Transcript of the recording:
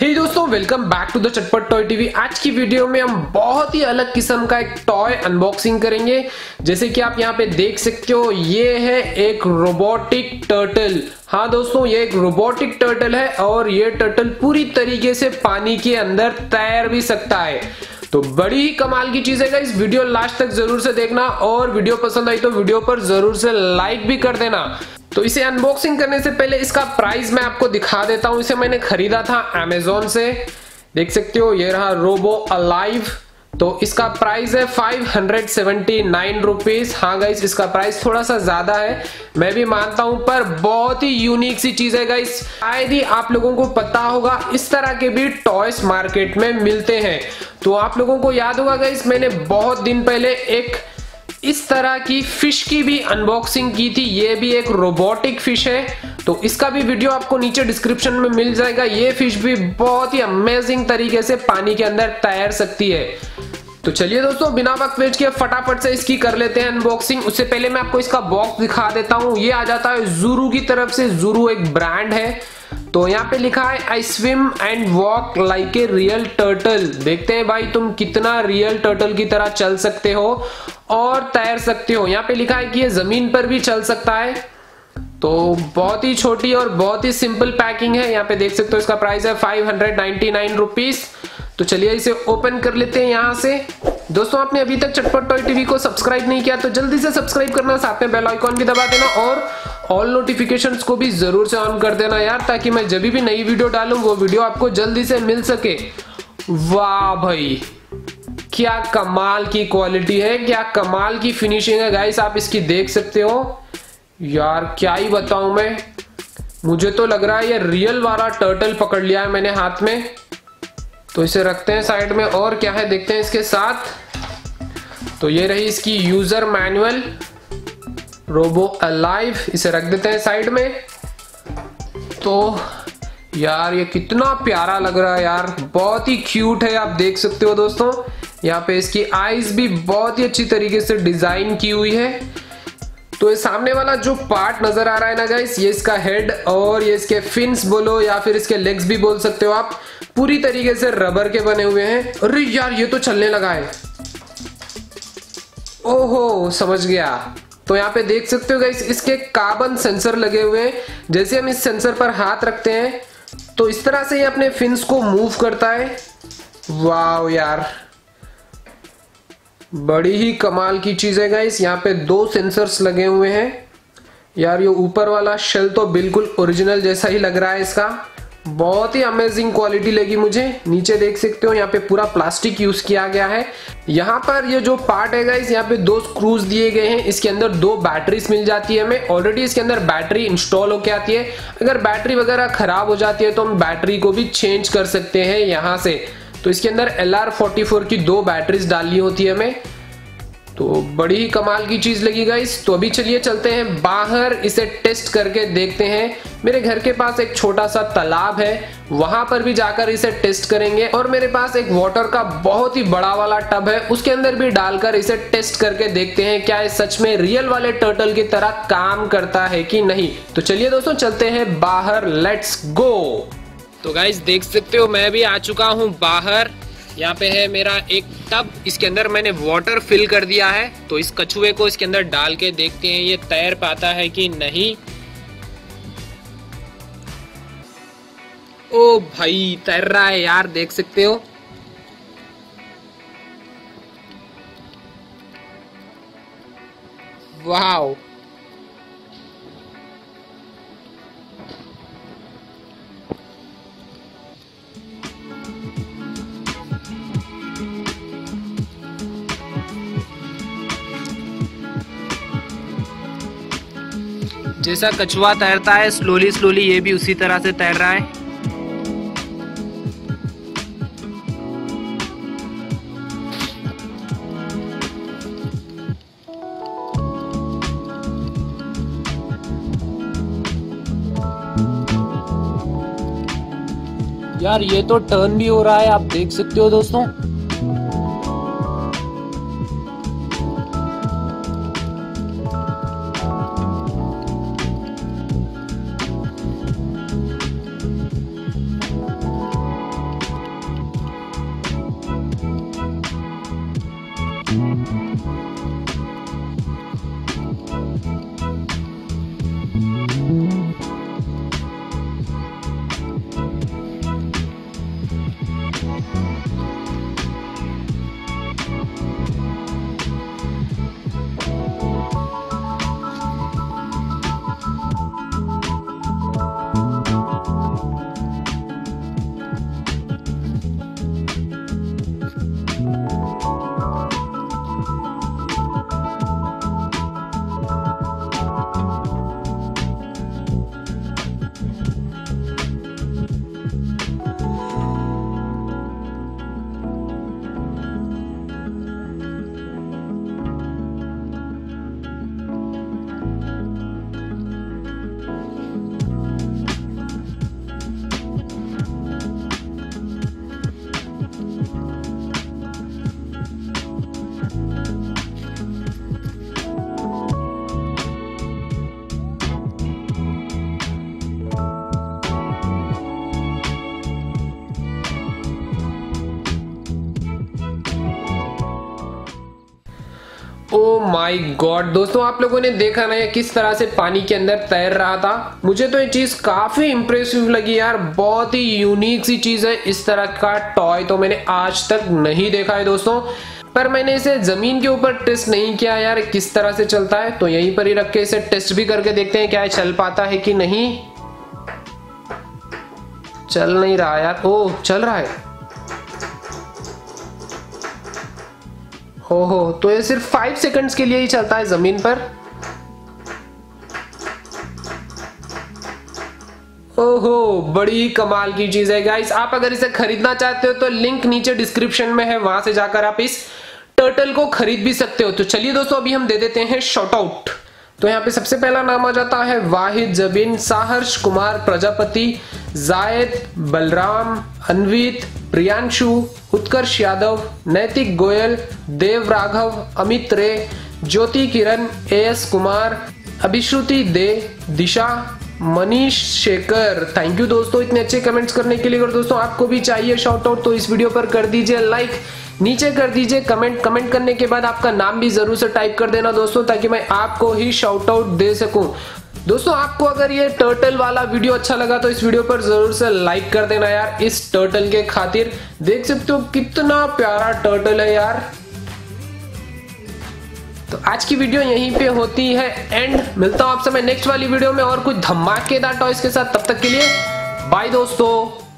हे दोस्तों welcome back to the Chatpat toy TV आज की वीडियो में हम बहुत ही अलग किस्म का एक टॉय अनबॉक्सिंग करेंगे। जैसे कि आप यहाँ पे देख सकते हो, ये है एक रोबोटिक टर्टल हाँ दोस्तों, ये एक रोबोटिक टर्टल है और ये टर्टल पूरी तरीके से पानी के अंदर तैर भी सकता है। तो बड़ी ही कमाल की चीज़ है इस वीडियो लास्ट तक ज़रूर से देखना और वीडियो पसंद आई तो वीडियो पर ज़रूर से लाइक भी कर देना। तो इसे अनबॉक्सिंग करने से पहले इसका प्राइस मैं आपको दिखा देता हूँ। इसे मैंने खरीदा था अमेजोन से। देख सकते हो, ये रहा रोबो अलाइव तो इसका प्राइस है five hundred seventy nine rupees हाँ गाइस इसका प्राइस थोड़ा सा ज़्यादा है। मैं भी मानता हूँ, पर बहुत ही यूनिक सी चीज़ है गाइस शायद ही आप लोगों को पता होगा, इस तरह के भी टॉयस मार्केट में मिलते हैं। तो आप लोगों को याद होगा गाइस मैंने बहुत दिन पहले एक इस तरह की फ़िश की भी अनबॉक्सिंग की थी। ये भी एक रोबोटिक फ़िश है। तो इसका भी वीडियो आपको नीचे डिस्क्रिप्शन में मिल जाएगा। ये फ़िश भी बहुत ही अमेजिंग तरीके से पानी के अंदर तैर सकती है। तो चलिए दोस्तों, बिना वक्त वेस्ट किए फटाफट से इसकी कर लेते हैं अनबॉक्सिंग उससे पहले मैं आपको इसका बॉक्स दिखा देता हूँ। ये आ जाता है जूरू की तरफ़ से। जूरू एक ब्रांड है। तो यहाँ पे लिखा है I swim and walk like a real turtle देखते हैं भाई, तुम कितना रियल टर्टल की तरह चल सकते हो और तैर सकते हो। यहाँ पे लिखा है कि ये ज़मीन पर भी चल सकता है। तो बहुत ही छोटी और बहुत ही सिंपल पैकिंग है। यहाँ पे देख सकते हो, इसका प्राइस है five hundred ninety nine rupees तो चलिए इसे ओपन कर लेते हैं यहाँ से। दोस्तों, आपने अभी तक चटपट टॉय टीवी को सब्सक्राइब नहीं किया तो जल्दी से सब्सक्राइब करना, साथ में बेल आइकॉन भी दबा देना और ऑल नोटिफिकेशंस को भी ज़रूर से ऑन कर देना यार, ताकि मैं जब भी नई वीडियो डालूं, वो वीडियो आपको जल्दी से मिल सके। वाह भाई, क्या कमाल की क्वालिटी है, क्या कमाल की फिनिशिंग है गाइस आप इसकी देख सकते हो। यार, क्या ही बताऊँ मैं। मुझे तो लग रहा है ये रियल वाला टर्टल पकड़ लिया है मैंने हाथ में। तो इसे रखते हैं साइड में, और क्या है, देखते हैं इसके साथ। तो ये रही इसकी यूज़र मैनुअल रोबो अलाइव इसे रख देते हैं साइड में। तो यार, ये कितना प्यारा लग रहा है यार। बहुत ही क्यूट है, आप देख सकते हो दोस्तों। यहाँ पे इसकी आईज भी बहुत ही अच्छी तरीके से डिज़ाइन की हुई है। तो ये सामने वाला जो पार्ट नज़र आ रहा है ना गाइस ये इसका हेड और ये इसके फिन्स बोलो या फिर इसके लेग्स भी बोल सकते हो आप। पूरी तरीके से रबर के बने हुए हैं। अरे यार, ये तो चलने लगा है। ओहो, समझ गया। तो यहाँ पे देख सकते हो गाइस इसके कार्बन सेंसर लगे हुए हैं। जैसे हम इस सेंसर पर हाथ रखते हैं तो इस तरह से ये अपने फिन्स को मूव करता है। वाह यार। बड़ी ही कमाल की चीज़ है गाइस यहाँ पे दो सेंसर्स लगे हुए हैं। यार, ये ऊपर वाला शेल तो बिल्कुल ओरिजिनल जैसा ही लग रहा है इसका। बहुत ही अमेजिंग क्वालिटी लगी मुझे। नीचे देख सकते हो, यहाँ पे पूरा प्लास्टिक यूज़ किया गया है। यहाँ पर ये जो पार्ट है गाइस यहाँ पे दो स्क्रूज दिए गए हैं। इसके अंदर दो बैटरीज मिल जाती है हमें। ऑलरेडी इसके अंदर बैटरी इंस्टॉल होके आती है। अगर बैटरी वगैरह खराब हो जाती है तो हम बैटरी को भी चेंज कर सकते हैं यहाँ से। तो इसके अंदर एल आर फोर्टी फोर की दो बैटरीज डालनी होती है हमें। तो बड़ी कमाल की चीज़ लगी गाइस तो अभी चलिए चलते हैं बाहर, इसे टेस्ट करके देखते हैं। मेरे घर के पास एक छोटा सा तालाब है, वहाँ पर भी जाकर इसे टेस्ट करेंगे। और मेरे पास एक वाटर का बहुत ही बड़ा वाला टब है, उसके अंदर भी डालकर इसे टेस्ट करके देखते हैं क्या ये सच में रियल वाले टर्टल की तरह काम करता है कि नहीं। तो चलिए दोस्तों, चलते हैं बाहर लेट्स गो तो गाइस देख सकते हो, मैं भी आ चुका हूँ बाहर। यहाँ पे है मेरा एक टब, इसके अंदर मैंने वाटर फिल कर दिया है। तो इस कछुए को इसके अंदर डाल के देखते हैं, ये तैर पाता है कि नहीं। ओ भाई, तैर रहा है यार, देख सकते हो। वाह जैसा कछुआ तैरता है स्लोली स्लोली ये भी उसी तरह से तैर रहा है। यार, ये तो टर्न भी हो रहा है, आप देख सकते हो दोस्तों। ओ माय गॉड दोस्तों, आप लोगों ने देखा ना किस तरह से पानी के अंदर तैर रहा था? मुझे तो ये चीज़ काफ़ी इंप्रेसिव लगी यार। बहुत ही यूनिक सी चीज़ है। इस तरह का टॉय तो मैंने आज तक नहीं देखा है दोस्तों। पर मैंने इसे ज़मीन के ऊपर टेस्ट नहीं किया यार, किस तरह से चलता है। तो यहीं पर ही रख के इसे टेस्ट भी करके देखते हैं क्या चल पाता है कि नहीं। चल नहीं रहा यार। ओ चल रहा है। ओहो तो ये सिर्फ़ फाइव सेकंड्स के लिए ही चलता है ज़मीन पर? ओहो, बड़ी कमाल की चीज़ है गाइस आप अगर इसे खरीदना चाहते हो तो लिंक नीचे डिस्क्रिप्शन में है, वहाँ से जाकर आप इस टर्टल को खरीद भी सकते हो। तो चलिए दोस्तों, अभी हम दे देते हैं शॉर्ट आउट तो यहाँ पे सबसे पहला नाम आ जाता है वाहिद जबीन साहर्ष कुमार प्रजापति, जायद, बलराम, अनवित, प्रियांशु, उत्कर्ष यादव, नैतिक Goyal, Dev Raghav, Amit Ray, Jyoti Kiran A S Kumar, Abhishruti Dey, Disha, Manish Shekhar. Thank you दोस्तों, इतने अच्छे कमेंट्स करने के लिए अगर दोस्तों आपको भी चाहिए शॉर्ट आउट तो इस वीडियो पर कर दीजिए लाइक नीचे कर दीजिए कमेंट कमेंट करने के बाद आपका नाम भी ज़रूर से टाइप कर देना दोस्तों, ताकि मैं आपको ही शाउट आउट दे सकूँ। दोस्तों, आपको अगर ये टर्टल वाला वीडियो अच्छा लगा तो इस वीडियो पर ज़रूर से लाइक कर देना यार, इस टर्टल के खातिर। देख सकते हो कितना प्यारा टर्टल है यार। तो आज की वीडियो यहीं पे होती है एंड मिलता हूँ आपसे मैं नेक्स्ट वाली वीडियो में और कुछ धमाकेदार टॉयज के साथ। तब तक के लिए बाय दोस्तों।